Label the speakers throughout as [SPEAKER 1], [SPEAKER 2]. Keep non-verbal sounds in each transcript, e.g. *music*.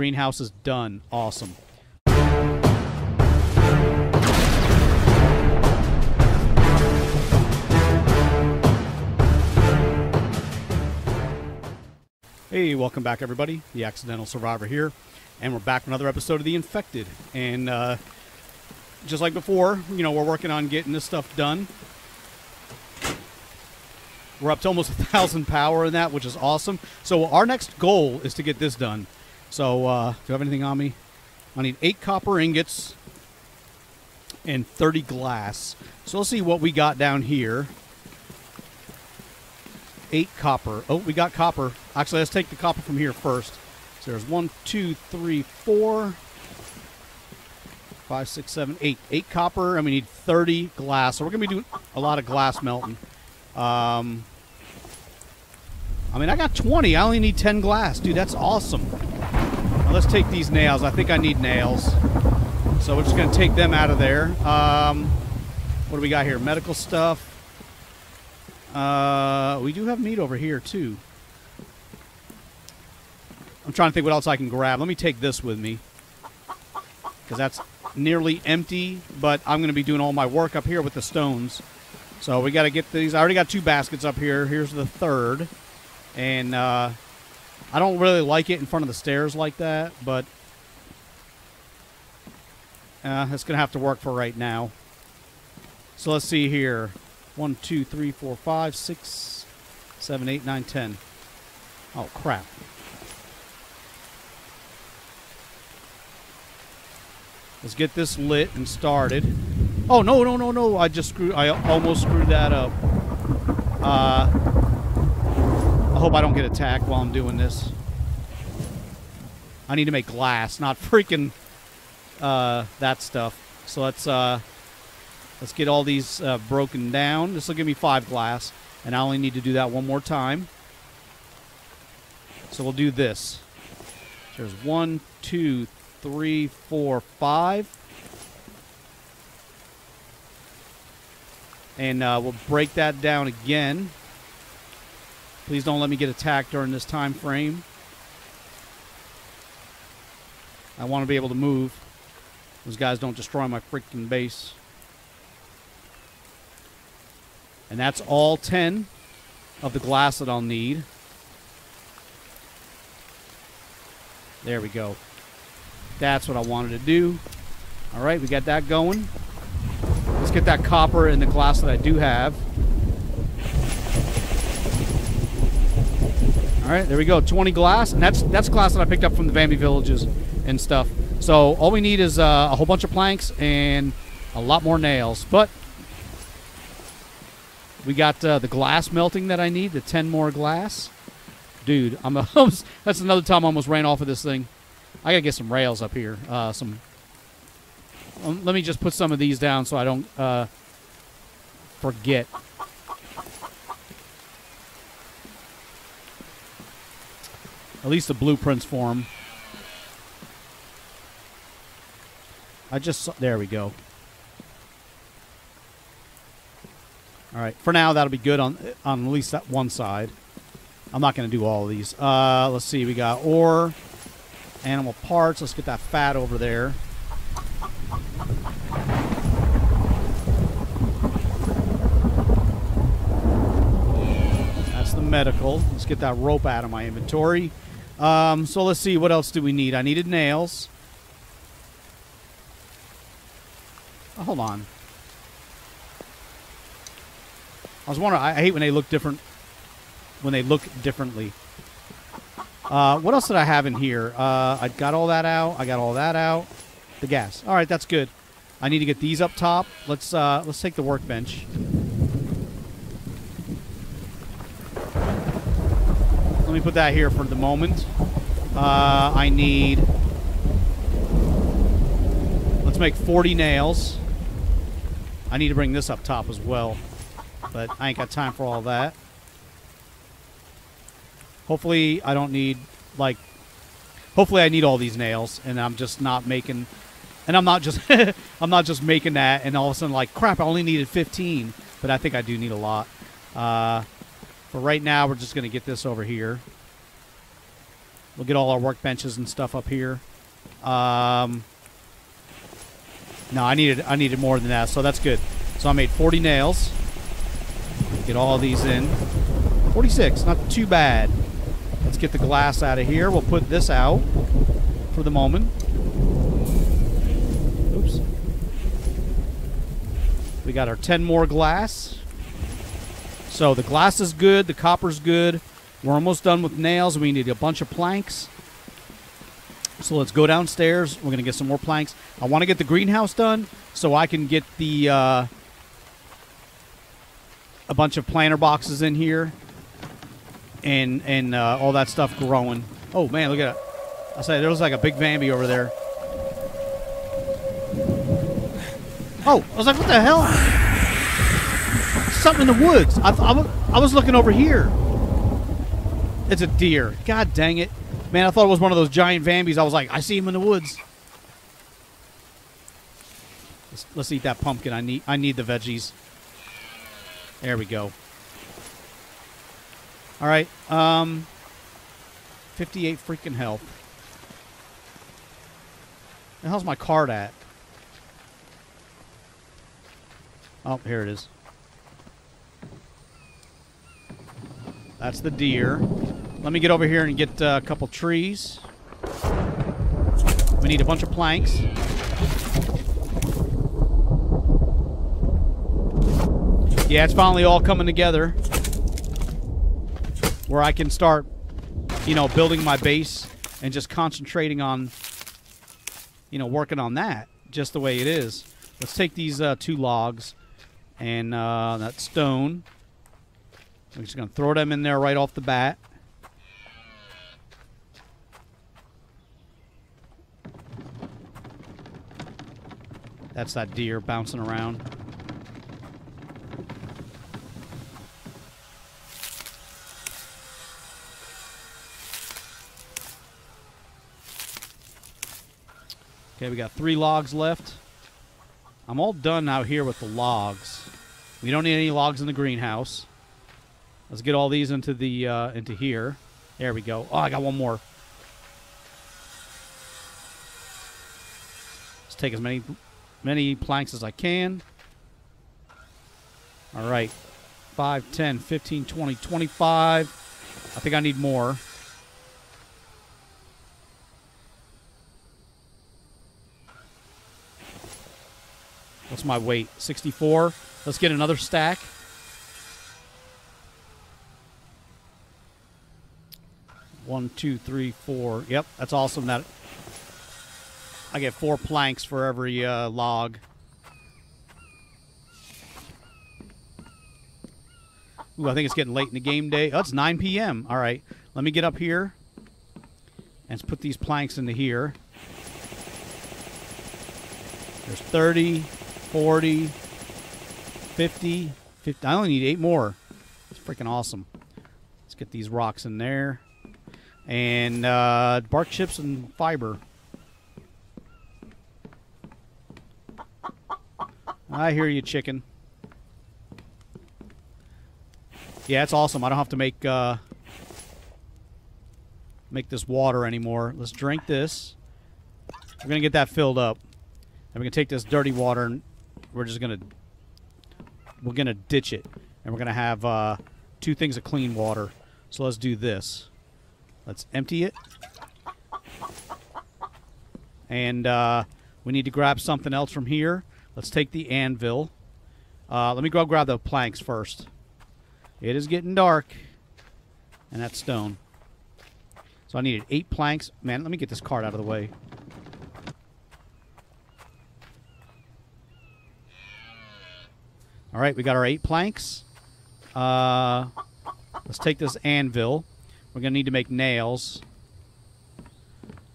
[SPEAKER 1] Greenhouse is done. Awesome. Hey, welcome back, everybody. The Accidental Survivor here, and we're back with another episode of The Infected. And uh, just like before, you know, we're working on getting this stuff done. We're up to almost a thousand power in that, which is awesome. So our next goal is to get this done. So, uh, do you have anything on me? I need eight copper ingots and 30 glass. So let's see what we got down here. Eight copper. Oh, we got copper. Actually, let's take the copper from here first. So there's one, two, three, four, five, six, seven, eight. Eight copper, and we need 30 glass. So we're going to be doing a lot of glass melting. Um, I mean, I got 20. I only need 10 glass. Dude, that's awesome. Let's take these nails. I think I need nails. So we're just going to take them out of there. Um, what do we got here? Medical stuff. Uh, we do have meat over here, too. I'm trying to think what else I can grab. Let me take this with me. Because that's nearly empty, but I'm going to be doing all my work up here with the stones. So we got to get these. I already got two baskets up here. Here's the third. And uh, I don't really like it in front of the stairs like that, but uh, it's going to have to work for right now. So let's see here. One, two, three, four, five, six, seven, eight, nine, ten. Oh, crap. Let's get this lit and started. Oh, no, no, no, no. I just screwed. I almost screwed that up. Uh, hope I don't get attacked while I'm doing this. I need to make glass, not freaking uh, that stuff. So let's uh, let's get all these uh, broken down. This will give me five glass, and I only need to do that one more time. So we'll do this. There's one, two, three, four, five. And uh, we'll break that down again. Please don't let me get attacked during this time frame. I want to be able to move. Those guys don't destroy my freaking base. And that's all 10 of the glass that I'll need. There we go. That's what I wanted to do. All right, we got that going. Let's get that copper in the glass that I do have. All right, there we go. 20 glass, and that's that's glass that I picked up from the Vambi villages and stuff. So all we need is uh, a whole bunch of planks and a lot more nails. But we got uh, the glass melting that I need, the 10 more glass. Dude, I'm *laughs* almost, that's another time I almost ran off of this thing. I gotta get some rails up here. Uh, some. Um, let me just put some of these down so I don't uh, forget. At least the blueprints for them. I just saw, there we go. All right, for now that'll be good on on at least that one side. I'm not going to do all of these. Uh, let's see, we got ore, animal parts. Let's get that fat over there. That's the medical. Let's get that rope out of my inventory. Um, so let's see, what else do we need? I needed nails. Oh, hold on. I was wondering. I hate when they look different. When they look differently. Uh, what else did I have in here? Uh, I got all that out. I got all that out. The gas. All right, that's good. I need to get these up top. Let's uh, let's take the workbench. Let me put that here for the moment. Uh, I need. Let's make 40 nails. I need to bring this up top as well, but I ain't got time for all that. Hopefully, I don't need like. Hopefully, I need all these nails, and I'm just not making. And I'm not just *laughs* I'm not just making that, and all of a sudden like crap, I only needed 15, but I think I do need a lot. Uh, for right now, we're just gonna get this over here. We'll get all our workbenches and stuff up here. Um, no, I needed I needed more than that, so that's good. So I made 40 nails. Get all these in. 46, not too bad. Let's get the glass out of here. We'll put this out for the moment. Oops. We got our 10 more glass. So the glass is good, the copper's good. We're almost done with nails. We need a bunch of planks. So let's go downstairs. We're going to get some more planks. I want to get the greenhouse done so I can get the uh, a bunch of planter boxes in here and and uh, all that stuff growing. Oh man, look at it! I say there was like a big Bambi over there. Oh, I was like, what the hell? Something in the woods. I, I, was looking over here. It's a deer. God dang it. Man, I thought it was one of those giant vambies. I was like, I see him in the woods. Let's, let's eat that pumpkin. I need I need the veggies. There we go. All right. Um 58 freaking health. The hell's my card at? Oh, here it is. That's the deer. Let me get over here and get uh, a couple trees. We need a bunch of planks. Yeah, it's finally all coming together. Where I can start, you know, building my base and just concentrating on, you know, working on that just the way it is. Let's take these uh, two logs and uh, that stone. I'm just going to throw them in there right off the bat. That's that deer bouncing around. Okay, we got three logs left. I'm all done out here with the logs. We don't need any logs in the greenhouse. Let's get all these into the uh, into here. There we go. Oh, I got one more. Let's take as many many planks as I can. All right. 5, 10, 15, 20, 25. I think I need more. What's my weight? 64. Let's get another stack. One, two, three, four. Yep, that's awesome. That I get four planks for every uh, log. Ooh, I think it's getting late in the game day. Oh, it's 9 p.m. All right, let me get up here and put these planks into here. There's 30, 40, 50, 50. I only need eight more. It's freaking awesome. Let's get these rocks in there. And uh, bark chips and fiber. I hear you, chicken. Yeah, it's awesome. I don't have to make uh, make this water anymore. Let's drink this. We're gonna get that filled up, and we're gonna take this dirty water and we're just gonna we're gonna ditch it, and we're gonna have uh, two things of clean water. So let's do this. Let's empty it, and uh, we need to grab something else from here. Let's take the anvil. Uh, let me go grab the planks first. It is getting dark, and that's stone. So I needed eight planks. Man, let me get this cart out of the way. All right, we got our eight planks. Uh, let's take this anvil. We're going to need to make nails.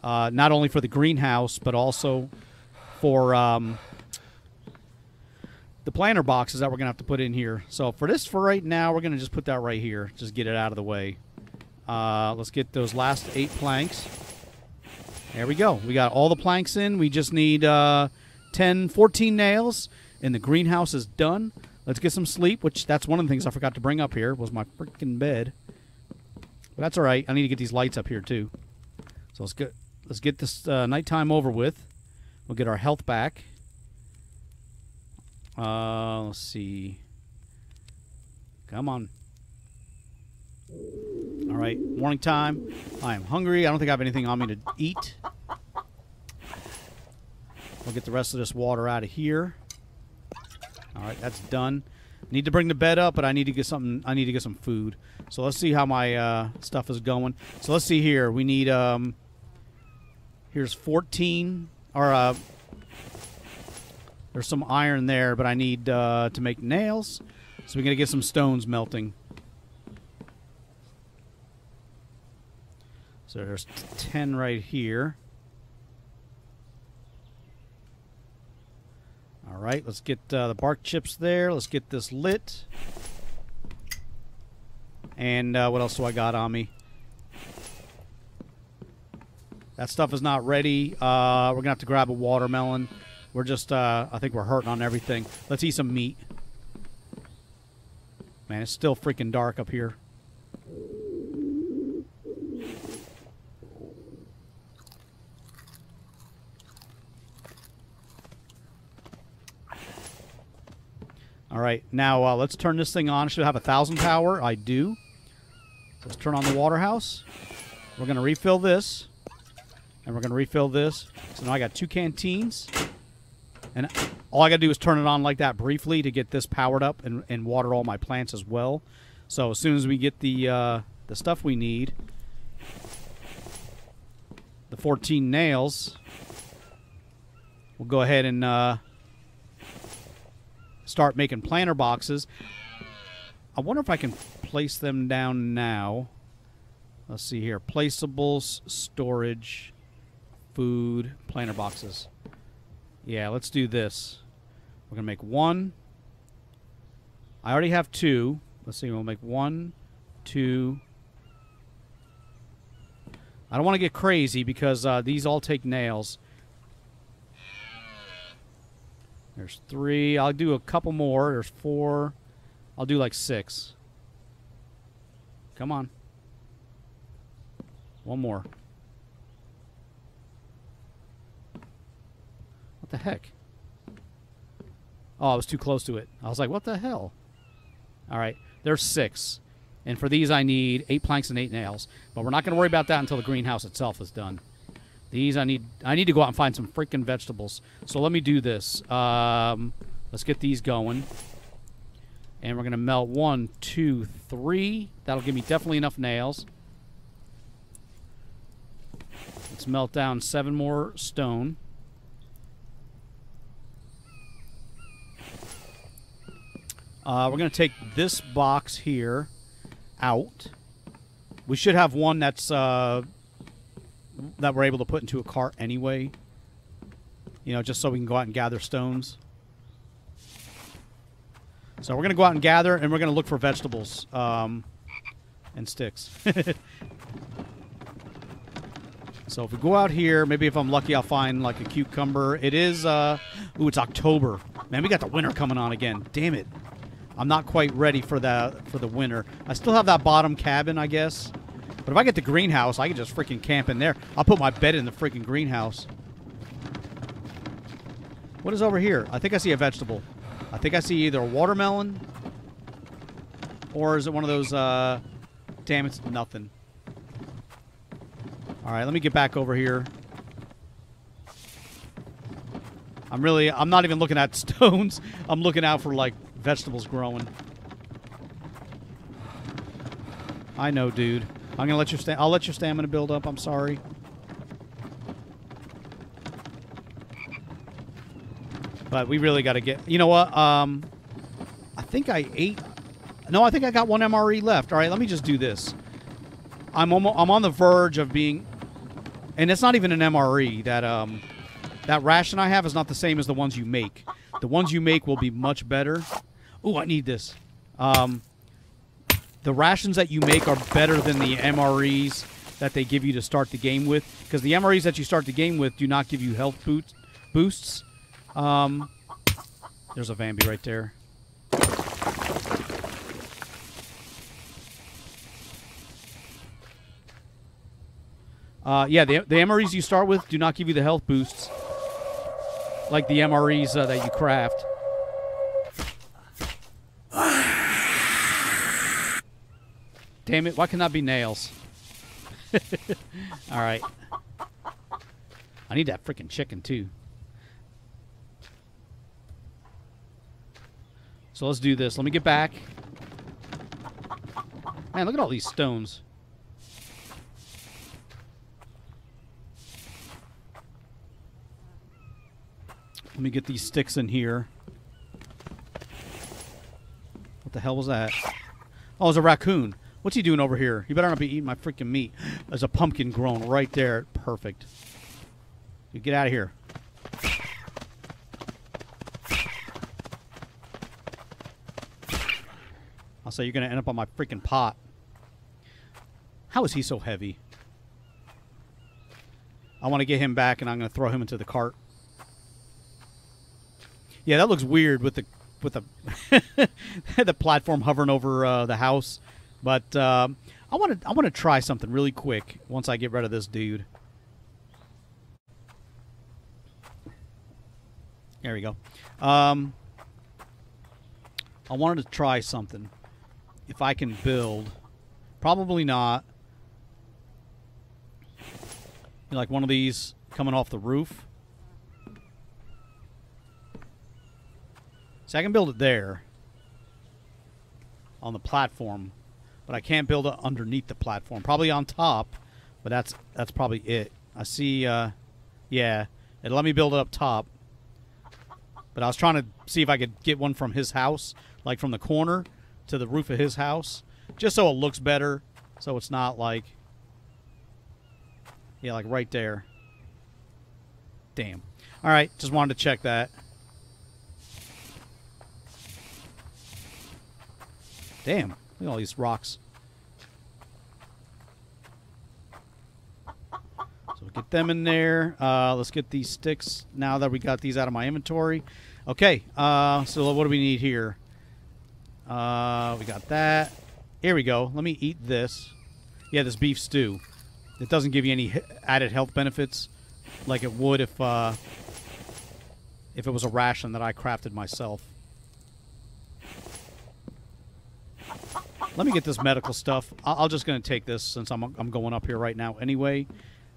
[SPEAKER 1] Uh, not only for the greenhouse, but also for um, the planter boxes that we're going to have to put in here. So for this, for right now, we're going to just put that right here. Just get it out of the way. Uh, let's get those last eight planks. There we go. We got all the planks in. We just need uh, 10, 14 nails, and the greenhouse is done. Let's get some sleep, which that's one of the things I forgot to bring up here was my freaking bed. But that's all right. I need to get these lights up here, too. So let's get let's get this uh, nighttime over with. We'll get our health back. Uh, let's see. Come on. All right, morning time. I am hungry. I don't think I have anything on me to eat. We'll get the rest of this water out of here. All right, that's done. Need to bring the bed up, but I need to get something. I need to get some food. So let's see how my uh, stuff is going. So let's see here. We need um. Here's 14 or uh. There's some iron there, but I need uh, to make nails. So we're gonna get some stones melting. So there's 10 right here. All right, let's get uh, the bark chips there. Let's get this lit. And uh, what else do I got on me? That stuff is not ready. Uh, we're going to have to grab a watermelon. We're just, uh, I think we're hurting on everything. Let's eat some meat. Man, it's still freaking dark up here. All right, now uh, let's turn this thing on. Should have a thousand power. I do. Let's turn on the water house. We're going to refill this. And we're going to refill this. So now I got two canteens. And all I got to do is turn it on like that briefly to get this powered up and, and water all my plants as well. So as soon as we get the, uh, the stuff we need, the 14 nails, we'll go ahead and uh, start making planter boxes. I wonder if I can place them down now. Let's see here. Placeables, storage, food, planter boxes. Yeah, let's do this. We're going to make one. I already have two. Let's see. We'll make one, two. I don't want to get crazy because uh, these all take nails. There's three. I'll do a couple more. There's four. I'll do like six. Come on. One more. What the heck? Oh, I was too close to it. I was like, what the hell? All right. There's six. And for these, I need eight planks and eight nails. But we're not going to worry about that until the greenhouse itself is done. These I need. I need to go out and find some freaking vegetables. So let me do this. Um, let's get these going. And we're going to melt one, two, three. That'll give me definitely enough nails. Let's melt down seven more stone. Uh, we're going to take this box here out. We should have one that's uh, that we're able to put into a cart anyway. You know, just so we can go out and gather stones. So we're going to go out and gather, and we're going to look for vegetables um, and sticks. *laughs* so if we go out here, maybe if I'm lucky, I'll find like a cucumber. It is, uh, ooh, it's October. Man, we got the winter coming on again. Damn it. I'm not quite ready for that for the winter. I still have that bottom cabin, I guess. But if I get the greenhouse, I can just freaking camp in there. I'll put my bed in the freaking greenhouse. What is over here? I think I see a vegetable. I think I see either a watermelon or is it one of those, uh, damn, it's nothing. All right, let me get back over here. I'm really, I'm not even looking at *laughs* stones. I'm looking out for, like, vegetables growing. I know, dude. I'm gonna let your sta- I'll let your stamina build up. I'm sorry. But we really got to get. You know what? Um, I think I ate. No, I think I got one MRE left. All right, let me just do this. I'm almost, I'm on the verge of being, and it's not even an MRE. That um, that ration I have is not the same as the ones you make. The ones you make will be much better. Oh, I need this. Um, the rations that you make are better than the MREs that they give you to start the game with, because the MREs that you start the game with do not give you health boosts. Um, there's a Vambi right there. Uh, yeah, the, the MREs you start with do not give you the health boosts like the MREs uh, that you craft. Damn it, why can that be nails? *laughs* All right. I need that freaking chicken, too. So let's do this. Let me get back. Man, look at all these stones. Let me get these sticks in here. What the hell was that? Oh, it's a raccoon. What's he doing over here? You better not be eating my freaking meat. There's a pumpkin grown right there. Perfect. You get out of here. I'll say you're going to end up on my freaking pot. How is he so heavy? I want to get him back, and I'm going to throw him into the cart. Yeah, that looks weird with the with the *laughs* the platform hovering over uh, the house. But um, I want to I want to try something really quick once I get rid of this dude. There we go. Um, I wanted to try something. If I can build, probably not. Like one of these coming off the roof. So I can build it there on the platform, but I can't build it underneath the platform. Probably on top, but that's that's probably it. I see. Uh, yeah, it let me build it up top, but I was trying to see if I could get one from his house, like from the corner to the roof of his house, just so it looks better. So it's not like, yeah, like right there. Damn. All right, just wanted to check that. Damn, look at all these rocks. So get them in there. Uh, let's get these sticks now that we got these out of my inventory. Okay, uh, so what do we need here? Uh, we got that. Here we go. Let me eat this. Yeah, this beef stew. It doesn't give you any added health benefits like it would if uh, if it was a ration that I crafted myself. Let me get this medical stuff. i am just going to take this since I'm, I'm going up here right now anyway.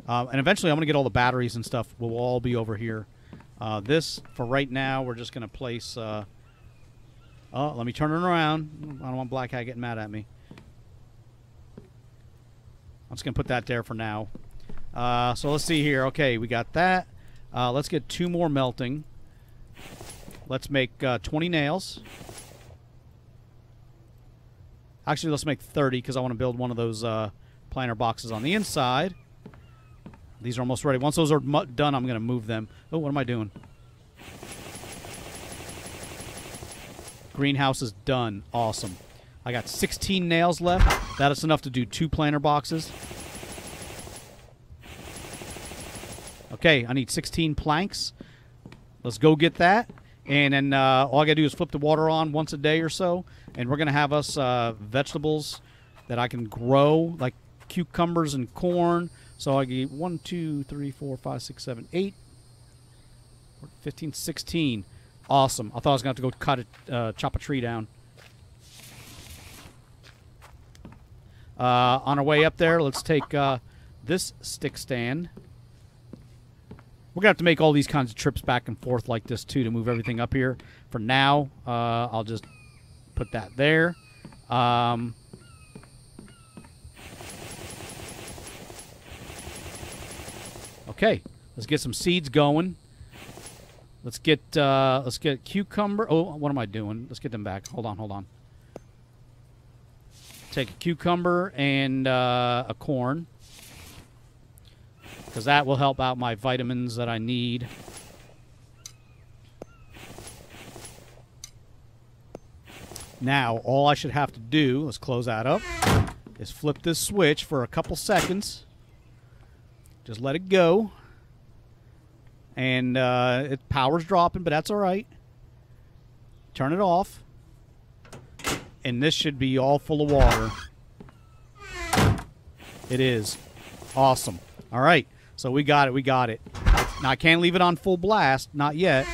[SPEAKER 1] Uh, and eventually I'm going to get all the batteries and stuff. We'll all be over here. Uh, this, for right now, we're just going to place... Uh, oh, let me turn it around. I don't want Black Hat getting mad at me. I'm just going to put that there for now. Uh, so let's see here. Okay, we got that. Uh, let's get two more melting. Let's make uh, 20 nails. Actually, let's make 30 because I want to build one of those uh, planter boxes on the inside. These are almost ready. Once those are done, I'm going to move them. Oh, what am I doing? Greenhouse is done. Awesome. I got 16 nails left. That is enough to do two planter boxes. Okay, I need 16 planks. Let's go get that. And then uh, all I got to do is flip the water on once a day or so, and we're to have us uh, vegetables that I can grow, like cucumbers and corn. So I get 1, 2, 3, 4, 5, 6, 7, 8, 15, 16. Awesome. I thought I was to have to go cut it, uh, chop a tree down. Uh, on our way up there, let's take uh, this stick stand. We're to have to make all these kinds of trips back and forth like this, too, to move everything up here. For now, uh, I'll just put that there. Um, okay, let's get some seeds going. Let's get uh, let's get cucumber. Oh, what am I doing? Let's get them back. Hold on, hold on. Take a cucumber and uh, a corn because that will help out my vitamins that I need. Now, all I should have to do, let's close that up, is flip this switch for a couple seconds. Just let it go. And uh, it power's dropping, but that's all right. Turn it off. And this should be all full of water. It is. Awesome. All right. So we got it. We got it. Now I can't leave it on full blast, not yet.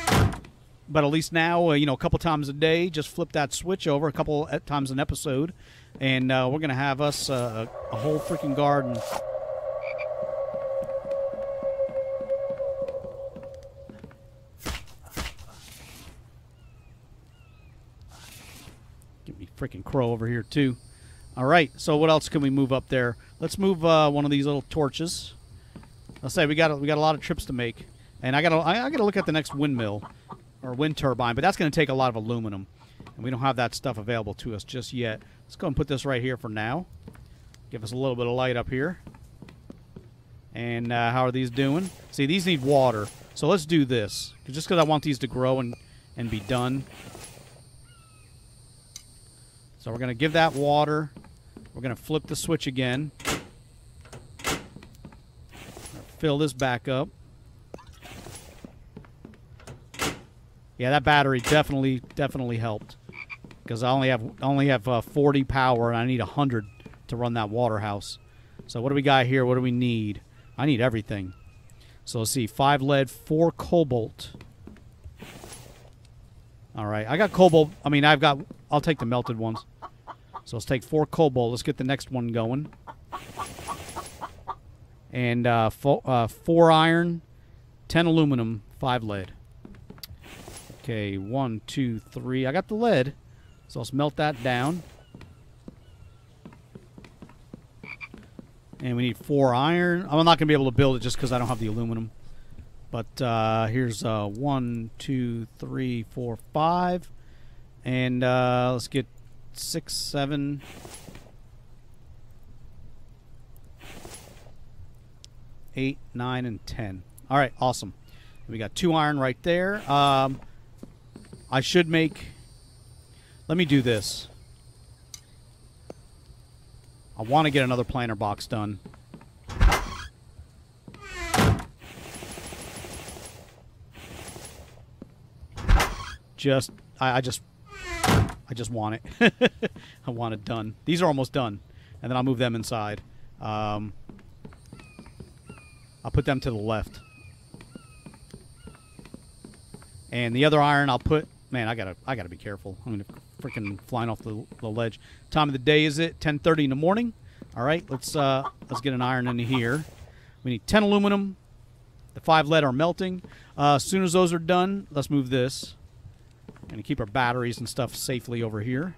[SPEAKER 1] But at least now, uh, you know, a couple times a day, just flip that switch over a couple times an episode, and uh, we're gonna have us uh, a whole freaking garden. Give me freaking crow over here too. All right. So what else can we move up there? Let's move uh, one of these little torches. I'll say we got we got a lot of trips to make, and I got I, I got to look at the next windmill or wind turbine, but that's going to take a lot of aluminum, and we don't have that stuff available to us just yet. Let's go and put this right here for now. Give us a little bit of light up here. And uh, how are these doing? See, these need water, so let's do this. Just because I want these to grow and and be done. So we're going to give that water. We're going to flip the switch again. Fill this back up. Yeah, that battery definitely definitely helped because I only have only have uh, 40 power and I need 100 to run that water house. So what do we got here? What do we need? I need everything. So let's see, five lead, four cobalt. All right, I got cobalt. I mean, I've got. I'll take the melted ones. So let's take four cobalt. Let's get the next one going. And uh, uh, four iron, ten aluminum, five lead. Okay, one, two, three. I got the lead, so let's melt that down. And we need four iron. I'm not going to be able to build it just because I don't have the aluminum. But uh, here's uh, one, two, three, four, five. And uh, let's get six, seven. Eight, nine, and ten. All right, awesome. We got two iron right there. Um, I should make... Let me do this. I want to get another planter box done. Just, I, I just, I just want it. *laughs* I want it done. These are almost done, and then I'll move them inside. Um, I'll put them to the left. And the other iron I'll put man, I gotta I gotta be careful. I'm gonna freaking flying off the, the ledge. Time of the day is it? 10:30 in the morning. All right, let's uh let's get an iron in here. We need 10 aluminum. The five lead are melting. Uh, as soon as those are done, let's move this and keep our batteries and stuff safely over here.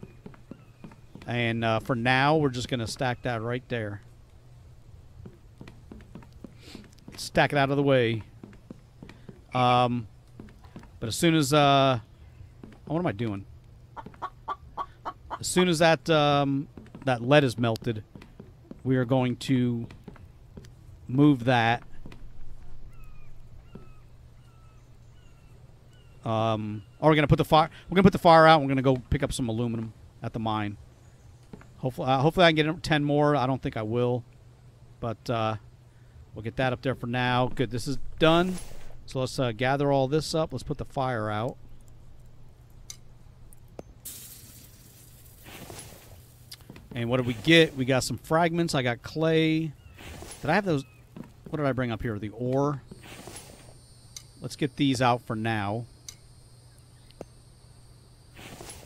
[SPEAKER 1] And uh, for now, we're just gonna stack that right there. Stack it out of the way. Um, but as soon as uh, Oh, what am I doing? As soon as that um, that lead is melted, we are going to move that. Um, or we're gonna put the fire. We're gonna put the fire out. we're gonna go pick up some aluminum at the mine. Hopefully, uh, hopefully I can get ten more. I don't think I will, but uh, we'll get that up there for now. Good. This is done. So let's uh, gather all this up. Let's put the fire out. And what did we get? We got some fragments. I got clay. Did I have those? What did I bring up here? The ore. Let's get these out for now.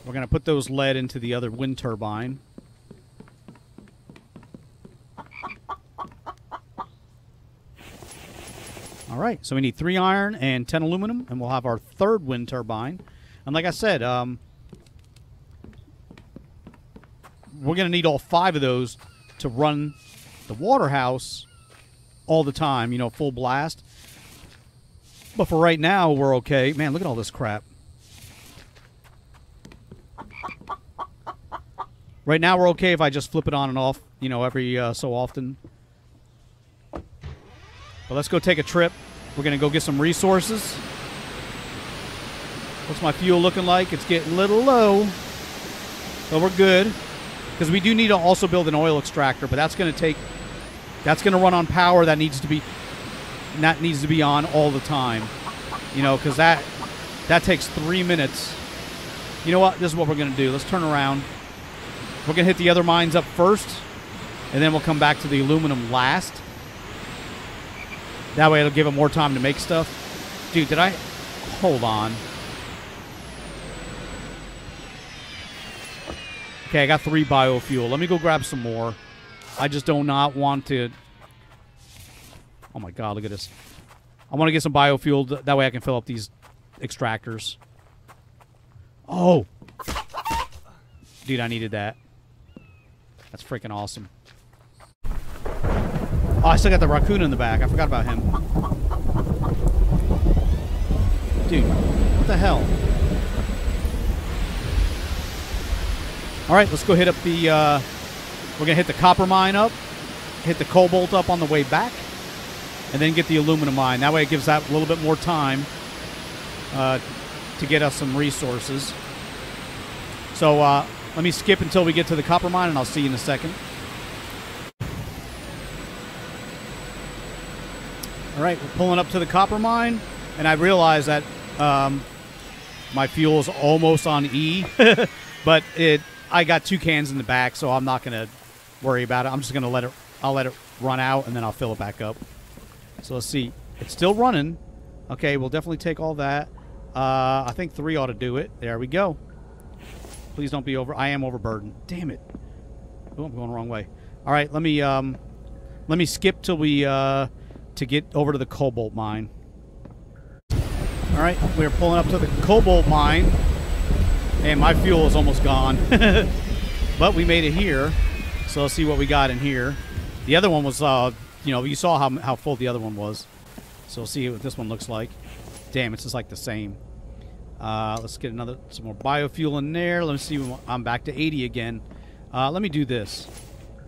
[SPEAKER 1] We're going to put those lead into the other wind turbine. All right, so we need three iron and 10 aluminum, and we'll have our third wind turbine. And like I said, um, we're going to need all five of those to run the water house all the time, you know, full blast. But for right now, we're okay. Man, look at all this crap. Right now, we're okay if I just flip it on and off, you know, every uh, so often. But let's go take a trip. We're going to go get some resources. What's my fuel looking like? It's getting a little low, but we're good because we do need to also build an oil extractor, but that's going to take that's going to run on power that needs to be that needs to be on all the time. You know, because that that takes three minutes. You know what? This is what we're going to do. Let's turn around. We're going to hit the other mines up first, and then we'll come back to the aluminum last. That way it'll give him more time to make stuff. Dude, did I... Hold on. Okay, I got three biofuel. Let me go grab some more. I just do not want to... Oh my god, look at this. I want to get some biofuel. That way I can fill up these extractors. Oh! Dude, I needed that. That's freaking awesome. Oh, I still got the raccoon in the back. I forgot about him. Dude, what the hell? All right, let's go hit up the. Uh, we're gonna hit the copper mine up, hit the cobalt up on the way back, and then get the aluminum mine. That way, it gives that a little bit more time uh, to get us some resources. So uh, let me skip until we get to the copper mine, and I'll see you in a second. All right, we're pulling up to the copper mine, and I realize that um, my fuel is almost on E, *laughs* but it I got two cans in the back, so I'm not gonna worry about it. I'm just gonna let it I'll let it run out, and then I'll fill it back up. So let's see, it's still running. Okay, we'll definitely take all that. Uh, I think three ought to do it. There we go. Please don't be over. I am overburdened. Damn it. Oh, I'm going the wrong way. All right, let me um, let me skip till we uh, to get over to the cobalt mine. All right, we're pulling up to the cobalt mine, and my fuel is almost gone. *laughs* but we made it here, so let's see what we got in here. The other one was, uh, you know, you saw how, how full the other one was. So we'll see what this one looks like. Damn, it's just like the same. Uh, let's get another some more biofuel in there. Let me see. I'm back to 80 again. Uh, let me do this.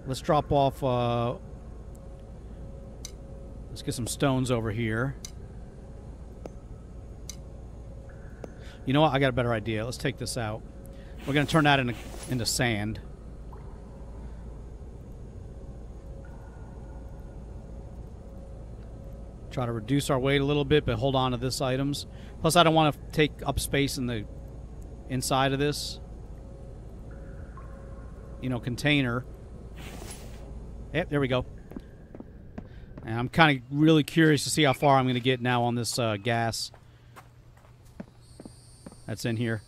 [SPEAKER 1] Let's drop off. Uh, let's get some stones over here. You know what? I got a better idea. Let's take this out. We're going to turn that into, into sand. Try to reduce our weight a little bit, but hold on to this items. Plus, I don't want to take up space in the inside of this, you know, container. Yep, there we go. And I'm kind of really curious to see how far I'm going to get now on this uh, gas that's in here.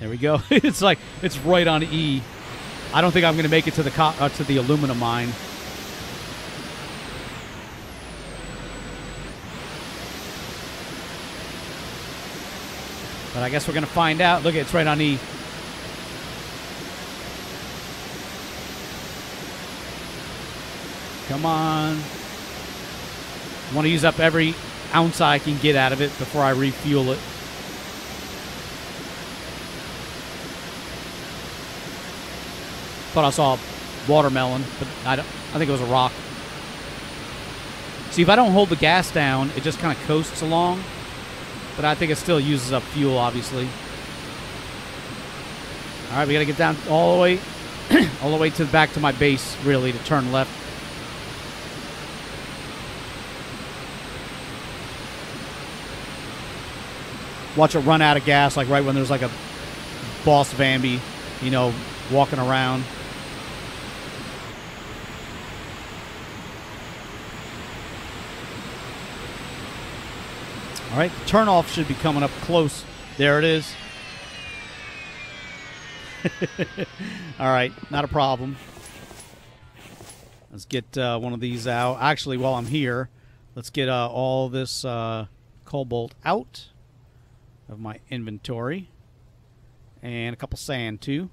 [SPEAKER 1] There we go. *laughs* it's like it's right on E. I don't think I'm going to make it to the uh, to the aluminum mine. But I guess we're going to find out. Look, it's right on E. Come on. I want to use up every ounce I can get out of it before I refuel it. Thought I saw a watermelon, but I, don't, I think it was a rock. See, if I don't hold the gas down, it just kind of coasts along. But I think it still uses up fuel, obviously. All right, we got to get down all the way, *clears throat* all the way to back to my base, really, to turn left. Watch it run out of gas, like right when there's like a boss Vambi, you know, walking around. All right, turnoff should be coming up close. There it is. *laughs* All right, not a problem. Let's get uh, one of these out. Actually, while I'm here, let's get uh, all this uh, cobalt out of my inventory. And a couple sand, too.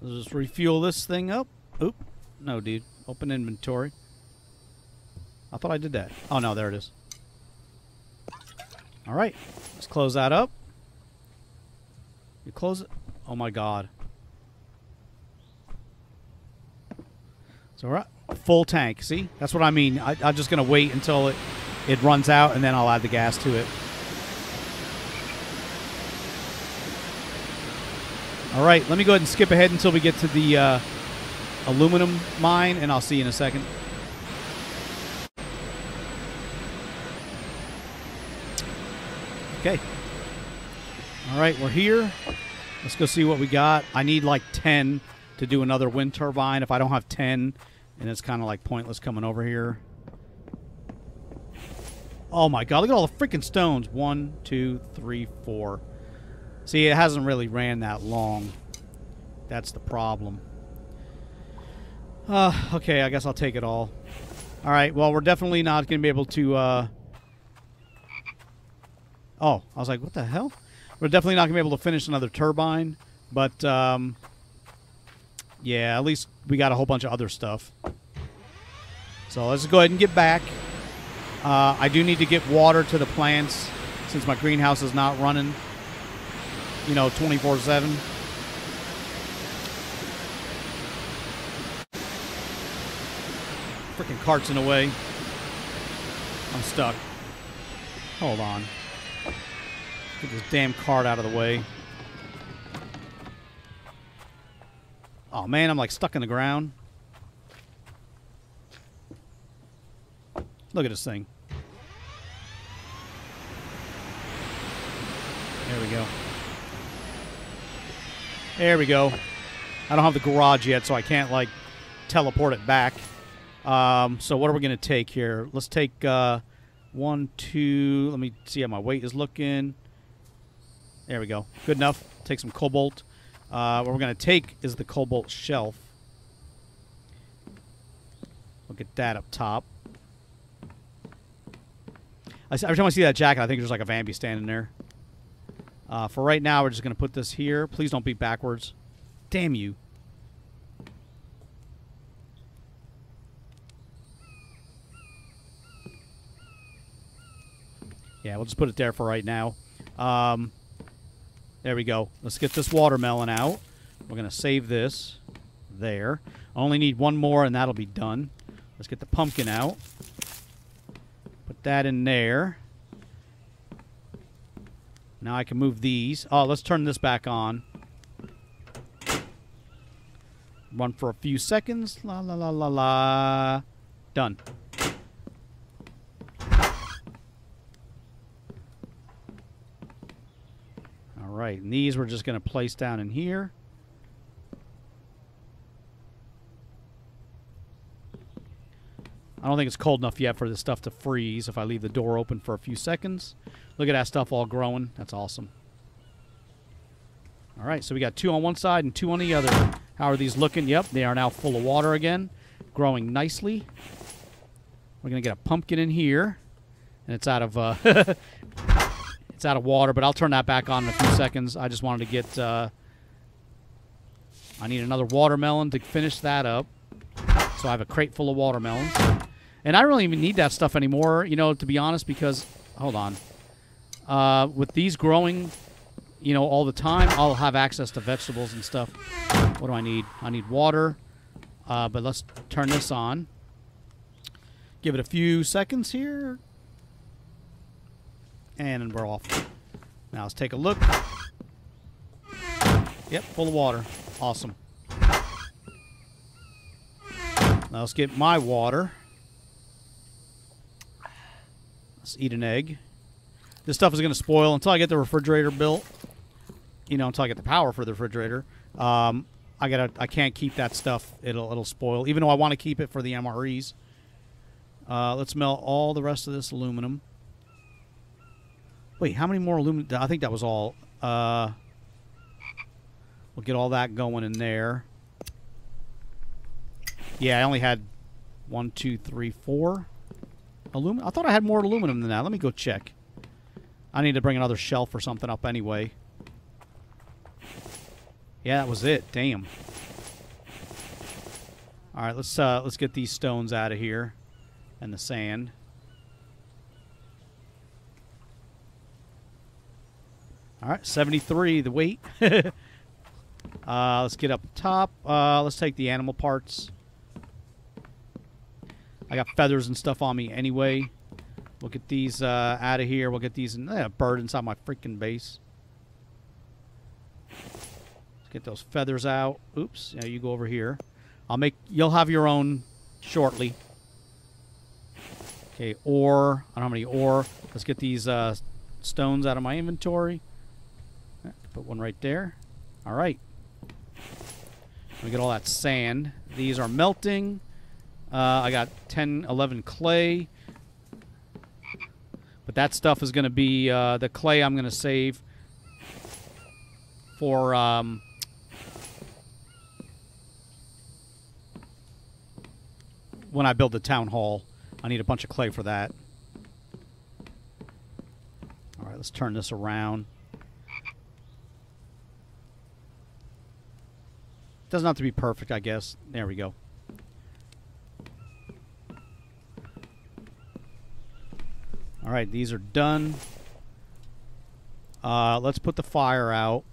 [SPEAKER 1] Let's just refuel this thing up. Oop. No, dude. Open inventory. I thought I did that. Oh, no, there it is. All right. Let's close that up. You close it. Oh, my God. So we're at full tank. See? That's what I mean. I, I'm just going to wait until it, it runs out, and then I'll add the gas to it. All right. Let me go ahead and skip ahead until we get to the uh, aluminum mine, and I'll see you in a second. Okay. All right, we're here. Let's go see what we got. I need like 10 to do another wind turbine. If I don't have 10, And it's kind of like pointless coming over here. Oh my god, look at all the freaking stones. One, two, three, four. See, it hasn't really ran that long. That's the problem. Uh, okay, I guess I'll take it all. Alright, well, we're definitely not going to be able to, uh... Oh, I was like, what the hell? We're definitely not going to be able to finish another turbine, but, um... Yeah, at least we got a whole bunch of other stuff. So let's go ahead and get back. Uh, I do need to get water to the plants since my greenhouse is not running, you know, 24 7. Freaking cart's in the way. I'm stuck. Hold on. Get this damn cart out of the way. Oh man, I'm like stuck in the ground. Look at this thing. There we go. There we go. I don't have the garage yet, so I can't like teleport it back. Um, so what are we going to take here? Let's take uh, one, two. Let me see how my weight is looking. There we go. Good enough. Take some cobalt. Uh, what we're going to take is the cobalt shelf. We'll get that up top. Every time I see that jacket, I think there's like a Vambi standing there. Uh, for right now, we're just going to put this here. Please don't be backwards. Damn you. Yeah, we'll just put it there for right now. Um, there we go. Let's get this watermelon out. We're going to save this there. I only need one more, and that'll be done. Let's get the pumpkin out. Put that in there. Now I can move these. Oh, let's turn this back on. Run for a few seconds. La la la la la. Done. All right, and these we're just going to place down in here. I don't think it's cold enough yet for this stuff to freeze if I leave the door open for a few seconds. Look at that stuff all growing. That's awesome. All right, so we got two on one side and two on the other. How are these looking? Yep, they are now full of water again, growing nicely. We're going to get a pumpkin in here, and it's out of uh, *laughs* It's out of water, but I'll turn that back on in a few seconds. I just wanted to get... Uh, I need another watermelon to finish that up. So I have a crate full of watermelons. And I don't even need that stuff anymore, you know, to be honest, because... Hold on. Uh, with these growing, you know, all the time, I'll have access to vegetables and stuff. What do I need? I need water. Uh, but let's turn this on. Give it a few seconds here. And we're off. Now let's take a look. Yep, full of water. Awesome. Now let's get my water. Let's eat an egg. This stuff is going to spoil until I get the refrigerator built. You know, until I get the power for the refrigerator. Um, I gotta. I can't keep that stuff. It'll it'll spoil. Even though I want to keep it for the MREs. Uh, let's melt all the rest of this aluminum. Wait, how many more aluminum? I think that was all. Uh, we'll get all that going in there. Yeah, I only had one, two, three, four aluminum. I thought I had more aluminum than that. Let me go check. I need to bring another shelf or something up anyway. Yeah, that was it. Damn. All right, let's uh, let's get these stones out of here and the sand. All right, 73, the weight. *laughs* uh, let's get up top. Uh, let's take the animal parts. I got feathers and stuff on me anyway. We'll get these uh, out of here. We'll get these in, uh, bird inside my freaking base. Let's get those feathers out. Oops. Yeah, you go over here. I'll make. You'll have your own shortly. Okay, ore. I don't how many ore. Let's get these uh, stones out of my inventory. Put one right there. All right. We get all that sand. These are melting. Uh, I got 10, 11 clay. But that stuff is going to be uh, the clay I'm going to save for um, when I build the town hall. I need a bunch of clay for that. All right, let's turn this around. Doesn't have to be perfect, I guess. There we go. All right, these are done. Uh, let's put the fire out.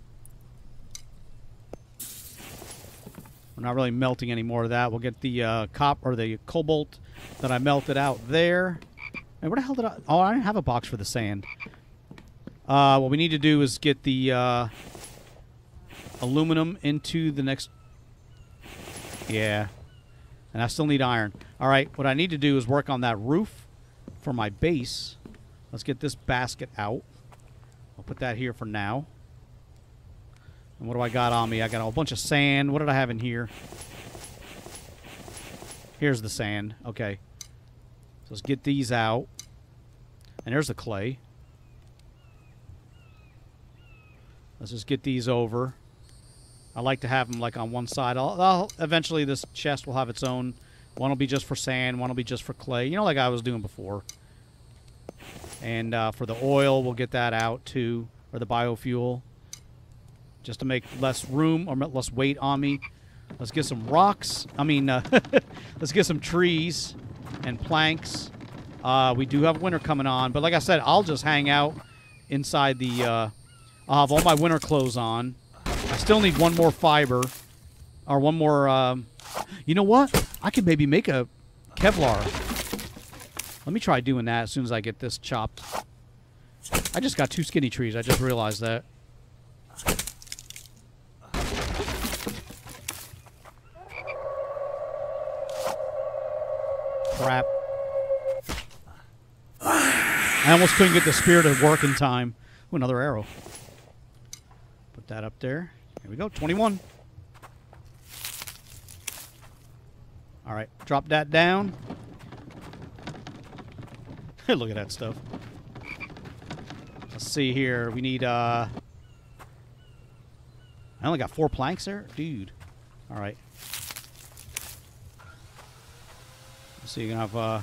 [SPEAKER 1] We're not really melting any more of that. We'll get the uh, cop or the cobalt that I melted out there. And where the hell did I? Oh, I didn't have a box for the sand. Uh, what we need to do is get the uh, aluminum into the next. Yeah, and I still need iron. All right, what I need to do is work on that roof for my base. Let's get this basket out. I'll put that here for now. And what do I got on me? I got a bunch of sand. What did I have in here? Here's the sand. Okay. So let's get these out. And there's the clay. Let's just get these over. I like to have them like on one side. I'll, I'll, eventually this chest will have its own. One will be just for sand. One will be just for clay. You know, like I was doing before. And uh, for the oil, we'll get that out too, or the biofuel just to make less room or less weight on me. Let's get some rocks. I mean, uh, *laughs* let's get some trees and planks. Uh, we do have winter coming on, but like I said, I'll just hang out inside the. Uh, I'll have all my winter clothes on. I still need one more fiber, or one more. Um, you know what? I could maybe make a Kevlar. Let me try doing that as soon as I get this chopped. I just got two skinny trees. I just realized that. Crap. I almost couldn't get the spear to work in time. Ooh, another arrow. Put that up there. Here we go. 21. All right. Drop that down. *laughs* Look at that stuff. Let's see here. We need, uh... I only got four planks there? Dude. All right. So you can have uh,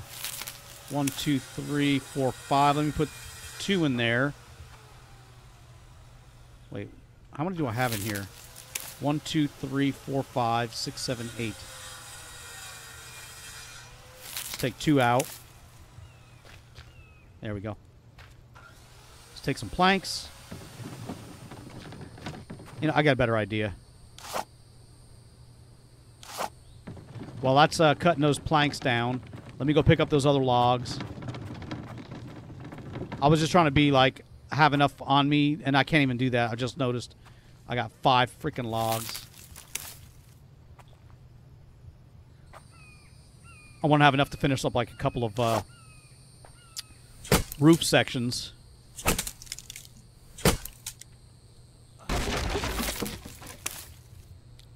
[SPEAKER 1] one, two, three, four, five. Let me put two in there. Wait, how many do I have in here? One, two, three, four, five, six, seven, eight. Let's take two out. There we go. Let's take some planks. You know, I got a better idea. While that's uh, cutting those planks down, let me go pick up those other logs. I was just trying to be like, have enough on me, and I can't even do that. I just noticed I got five freaking logs. I want to have enough to finish up like a couple of uh, roof sections.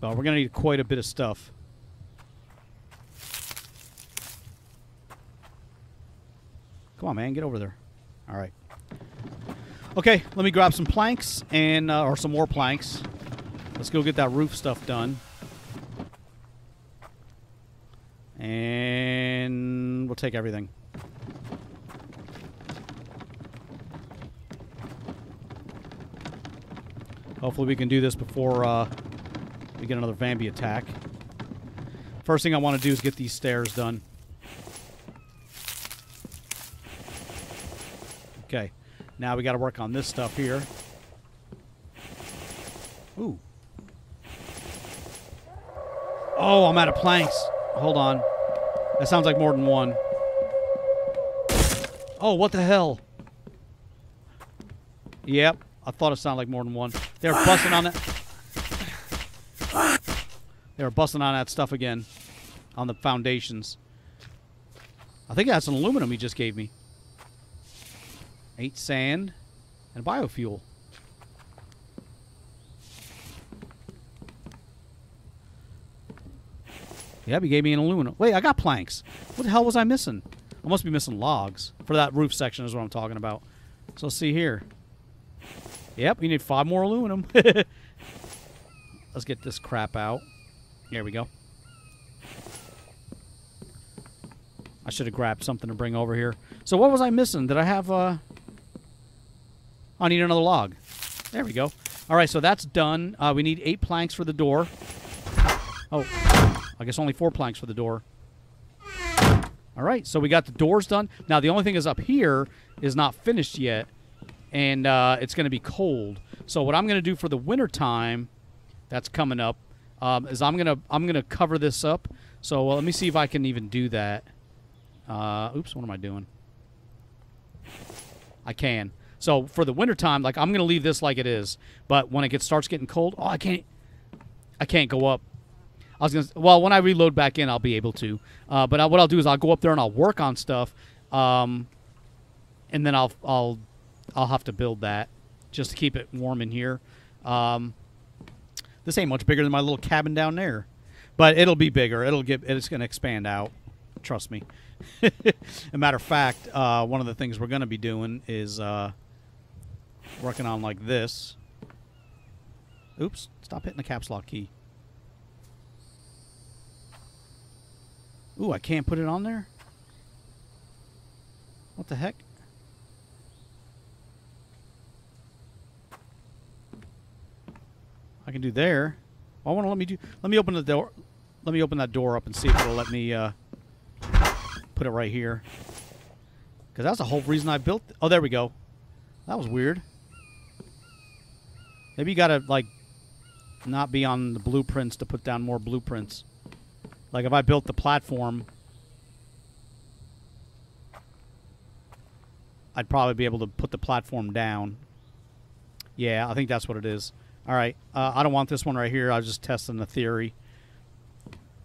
[SPEAKER 1] But we're going to need quite a bit of stuff. Come on, man. Get over there. All right. Okay, let me grab some planks and uh, or some more planks. Let's go get that roof stuff done. And we'll take everything. Hopefully we can do this before uh, we get another Vambi attack. First thing I want to do is get these stairs done. Okay. Now we got to work on this stuff here. Ooh. Oh, I'm out of planks. Hold on. That sounds like more than one. Oh, what the hell? Yep. I thought it sounded like more than one. They're busting on that. They were busting on that stuff again. On the foundations. I think that's an aluminum he just gave me. Eight sand and biofuel. Yep, he gave me an aluminum. Wait, I got planks. What the hell was I missing? I must be missing logs for that roof section is what I'm talking about. So let's see here. Yep, we need five more aluminum. *laughs* let's get this crap out. There we go. I should have grabbed something to bring over here. So what was I missing? Did I have, uh... I need another log. There we go. All right, so that's done. Uh, we need eight planks for the door. Oh, I guess only four planks for the door. All right, so we got the doors done. Now, the only thing is up here is not finished yet, and uh, it's going to be cold. So what I'm going to do for the winter time that's coming up um, is I'm going to I'm going to cover this up. So well, let me see if I can even do that. Uh, oops, what am I doing? I can. So for the wintertime, like I'm gonna leave this like it is. But when it gets starts getting cold, oh I can't I can't go up. I was gonna well when I reload back in I'll be able to. Uh, but I, what I'll do is I'll go up there and I'll work on stuff, um, and then I'll I'll I'll have to build that just to keep it warm in here. Um, this ain't much bigger than my little cabin down there, but it'll be bigger. It'll get it's gonna expand out. Trust me. *laughs* a matter of fact, uh, one of the things we're gonna be doing is. Uh, working on like this. Oops, stop hitting the caps lock key. Ooh, I can't put it on there? What the heck? Can do there. Well, I want to let me do. Let me open the door. Let me open that door up and see if it'll let me uh, put it right here. Because that's the whole reason I built. Oh, there we go. That was weird. Maybe you gotta, like, not be on the blueprints to put down more blueprints. Like, if I built the platform, I'd probably be able to put the platform down. Yeah, I think that's what it is. All right. Uh, I don't want this one right here. I was just testing the theory.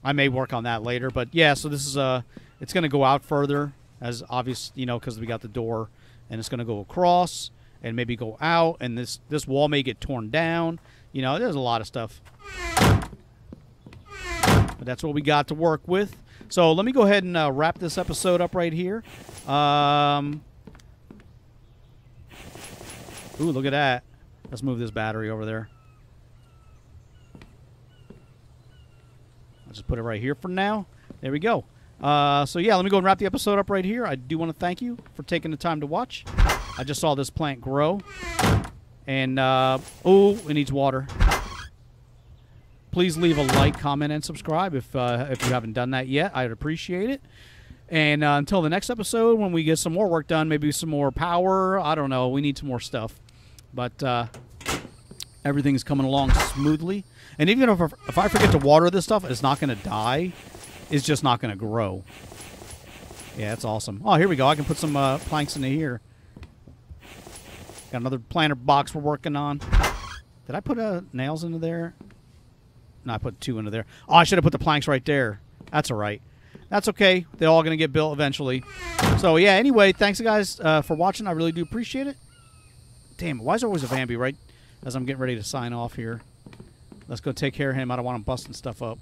[SPEAKER 1] I may work on that later. But, yeah, so this is, uh, it's going to go out further, as obvious, you know, because we got the door. And it's going to go across and maybe go out, and this this wall may get torn down. You know, there's a lot of stuff. But that's what we got to work with. So let me go ahead and uh, wrap this episode up right here. Um, ooh, look at that. Let's move this battery over there. I'll just put it right here for now. There we go. Uh, so yeah, let me go and wrap the episode up right here. I do want to thank you for taking the time to watch. I just saw this plant grow. And, uh, oh, it needs water. Please leave a like, comment, and subscribe if, uh, if you haven't done that yet. I'd appreciate it. And uh, until the next episode, when we get some more work done, maybe some more power. I don't know. We need some more stuff. But uh, everything's coming along smoothly. And even if, if I forget to water this stuff, it's not going to die. It's just not going to grow. Yeah, that's awesome. Oh, here we go. I can put some uh, planks into here. Got another planter box we're working on. Did I put uh, nails into there? No, I put two into there. Oh, I should have put the planks right there. That's all right. That's okay. They're all going to get built eventually. So, yeah, anyway, thanks, guys, uh, for watching. I really do appreciate it. Damn, why is there always a Vambi right as I'm getting ready to sign off here? Let's go take care of him. I don't want him busting stuff up.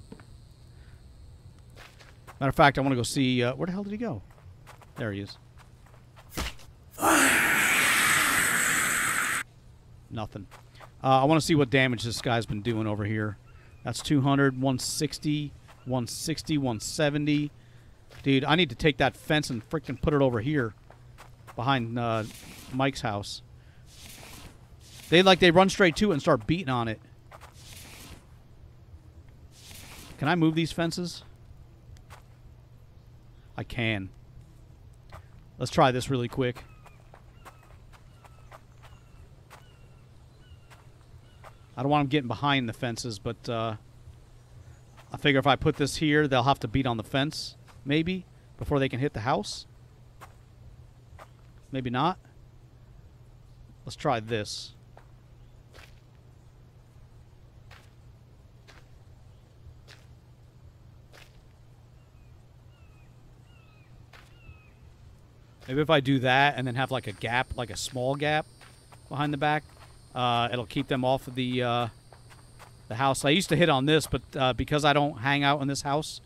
[SPEAKER 1] Matter of fact, I want to go see... Uh, where the hell did he go? There he is. Nothing. Uh, I want to see what damage this guy's been doing over here. That's 200, 160, 160, 170. Dude, I need to take that fence and freaking put it over here behind uh, Mike's house. They like they run straight to it and start beating on it. Can I move these fences? I can. Let's try this really quick. I don't want them getting behind the fences, but uh, I figure if I put this here, they'll have to beat on the fence, maybe, before they can hit the house. Maybe not. Let's try this. Maybe if I do that and then have like a gap, like a small gap behind the back, uh, it'll keep them off of the uh, the house. I used to hit on this, but uh, because I don't hang out in this house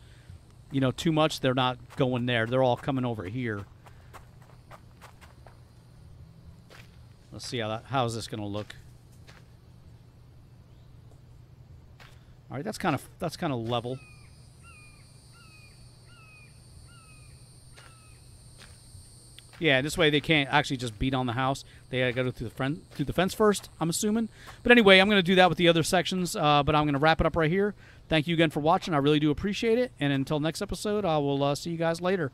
[SPEAKER 1] you know, too much, they're not going there. They're all coming over here. Let's see how that how is this going to look. All right, that's kind of that's kind of level. Yeah, this way they can't actually just beat on the house. They gotta go through the friend through the fence first. I'm assuming. But anyway, I'm gonna do that with the other sections. Uh, but I'm gonna wrap it up right here. Thank you again for watching. I really do appreciate it. And until next episode, I will uh, see you guys later.